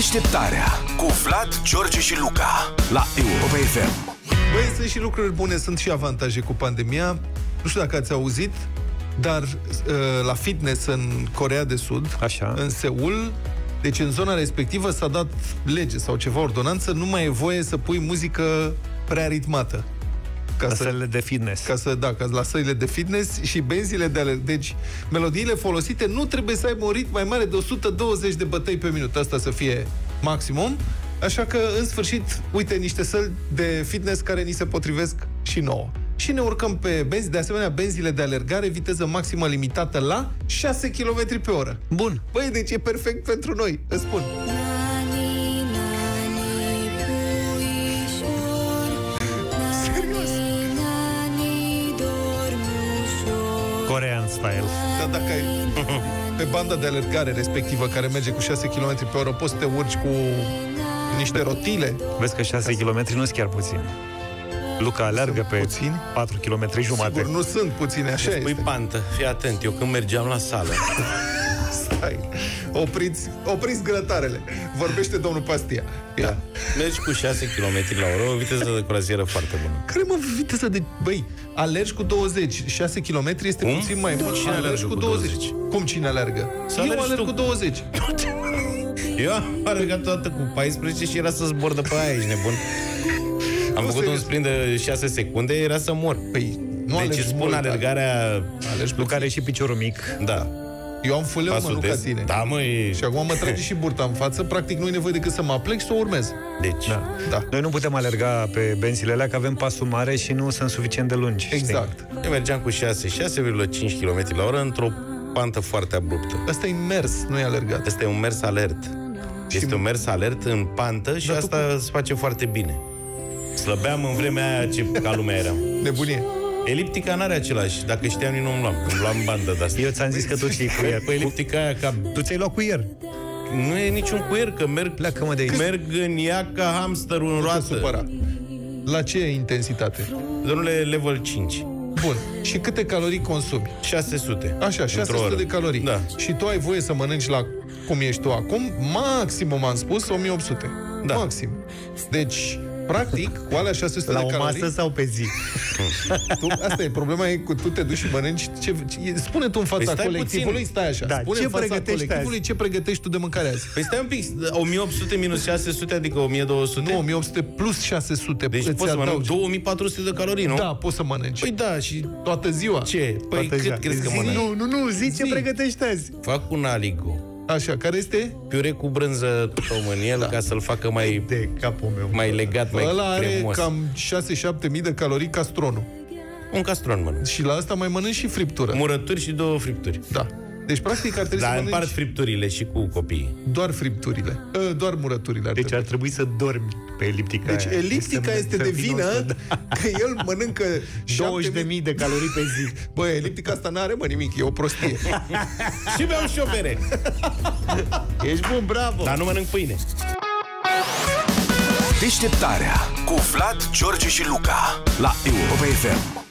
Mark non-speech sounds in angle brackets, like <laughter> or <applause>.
Deșteptarea cu Vlad, George și Luca la Europa FM. Băi, sunt și lucruri bune, sunt și avantaje cu pandemia. Nu știu dacă ați auzit, dar uh, la fitness în Corea de Sud, Așa. în Seul, deci în zona respectivă s-a dat lege sau ceva ordonanță, nu mai e voie să pui muzică prea ritmată. Ca La să, sălile de fitness. ca să, da, ca la săile de fitness și benzile de ale... Deci, melodiile folosite nu trebuie să aibă un ritm mai mare de 120 de bătăi pe minut. Asta să fie maximum. Așa că, în sfârșit, uite, niște săli de fitness care ni se potrivesc și nouă. Și ne urcăm pe benzi, de asemenea, benzile de alergare, viteză maximă limitată la 6 km pe oră. Bun. Băi, deci e perfect pentru noi, îți spun. Ușor. Corean style. Dar dacă ai pe banda de alergare respectivă, care merge cu 6 km pe oră, poți să te urci cu niște rotile. Vezi că 6 km nu sunt chiar puțin. Luca alergă pe puțini? 4 km jumate. Sigur, nu sunt puține, așa Păi este. pantă, fii atent, eu când mergeam la sală, <laughs> Stai. Opriți, opriți grătarele. Vorbește domnul Pastia. Ia. da, mergi cu 6 km la oră, o viteză de croazieră foarte bună. Care mă viteza de... Băi, alergi cu 20. 6 km este Cum? puțin mai mult. Cine alergi alergă cu cu 20. 20? Cum cine alergă? Să Eu alergi alerg tu. cu 20. <laughs> Eu am alergat toată cu 14 și era să zbor de pe aia, ești nebun. Am Nu, făcut un serios. sprint de 6 secunde, era să mor. Păi, nu deci alergi îți spun mult, alergarea... Alergi Luca are și piciorul mic. Da, Eu am fuleu, mă, pasul nu ca des. tine. Da, mă, e... Și acum mă trage și burta în față. Practic, nu e nevoie decât să mă aplec și să o urmez. Deci, Da. Da. Noi nu putem alerga pe benzile alea, că avem pasul mare și nu sunt suficient de lungi. știi? Exact. eu mergeam cu 6, 6,5 km la oră într-o pantă foarte abruptă. Asta e mers, nu e alergat. Asta e un mers alert. Este un mers alert în pantă și Dar tu asta se face foarte bine. Slăbeam în vremea aia ce ca lumea eram. Nebunie. Eliptica n-are același. Dacă știam, nici nu-mi luam. Îmi luam bandă de asta. Eu ți-am zis că tu știi cu ier. Pe eliptica aia ca... Tu ți-ai luat cu ier. Nu e niciun cuier, că merg, Pleacă, mă, de aici. merg în ea ca hamsterul în Nu te roată. supăra. La ce intensitate? Domnule, level 5. Bun. Și câte calorii consumi? 600. Așa, Într-o 600 oră. de calorii. Da. Și tu ai voie să mănânci la cum ești tu acum, maximum am spus 1800. Da. Maxim. Deci, practic, cu alea 600 La de o calorii, masă sau pe zi? tu, asta e, problema e că tu te duci și mănânci ce, ce spune tu în fața Păi stai colectivului, puțin. stai așa, Da, spune ce în fața pregătești colectivului azi? ce pregătești tu de mâncare azi. Păi stai un pic, 1800 minus 600, adică 1200? Nu, 1800 plus 600. Deci îți poți să mănânc adaugi. 2400 de calorii, nu? Da, poți să mănânci. Păi da, și Toată ziua. ce? Păi Toată ziua. cât crezi că Zi, mănânc? Nu, nu, nu, zi, ce Zi. pregătești azi. Fac un aligo. Așa, care este? Piure cu brânză tom în el, da. ca să-l facă mai, De capul meu. mai legat, mai Ăla are cremos. cam 6-7 mii de calorii castronul. Un castron mănânc. Și la asta mai mănânci și friptură. Murături și două fripturi. Da. Deci, practic, ar trebui Dar să împart mănânci fripturile și cu copiii. doar fripturile. Uh, doar murăturile ar Deci trebui. ar trebui să dormi pe eliptica Deci aia. eliptica Să- este să de fii vină nostru, <laughs> da. că el mănâncă 20.000 de calorii pe zi. <laughs> Bă, eliptica asta n-are, mă, nimic, e o prostie. <laughs> Și beau și o bere. Ești bun, bravo! Dar nu mănânc pâine. Deșteptarea cu Vlad, George și Luca la Europa FM.